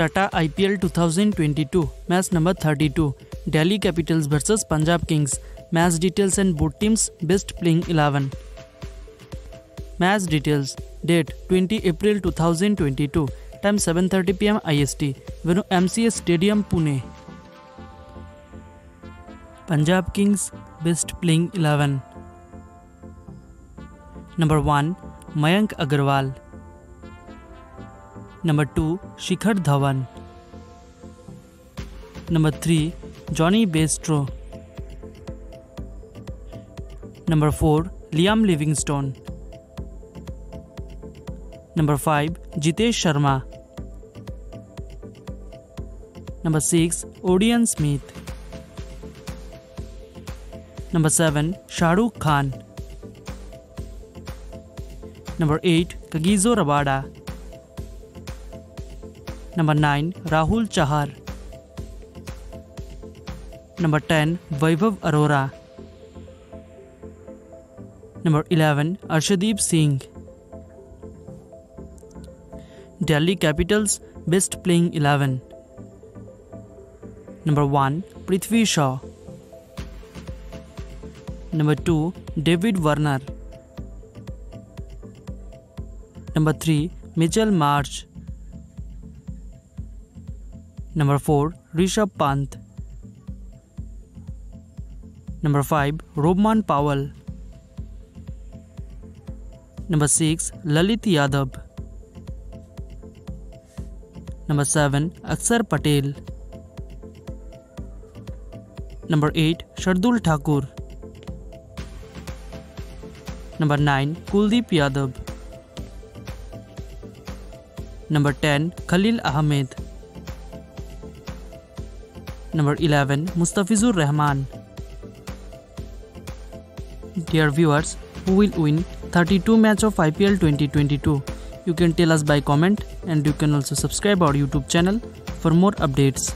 Tata IPL 2022 match number 32 Delhi Capitals versus Punjab Kings match details and both teams best playing 11 match details date 20 April 2022 time 7:30 PM IST venue MCS stadium Pune Punjab Kings best playing 11 number 1 Mayank Agarwal number two, Shikhar Dhawan. Number three, Jonny Bairstow. Number four, Liam Livingstone. Number five, Jitesh Sharma. Number six, Odean Smith. Number seven, Shahrukh Khan. Number eight, Kagiso Rabada. Number nine, Rahul Chahar. Number ten, Vaibhav Arora. Number eleven Arshdeep Singh. Delhi Capitals, best playing eleven. Number one, Prithvi Shaw. Number two, David Warner. Number three, Mitchell Marsh. Number 4. Rishabh Pant. Number 5. Roman Powell. Number 6. Lalit Yadav. Number 7. Akshar Patel. Number 8. Shardul Thakur. Number 9. Kuldeep Yadav. Number 10. Khalil Ahmed. Number 11 Mustafizur Rahman. Dear viewers, who will win 32 match of IPL 2022? You can tell us by comment and you can also subscribe our YouTube channel for more updates.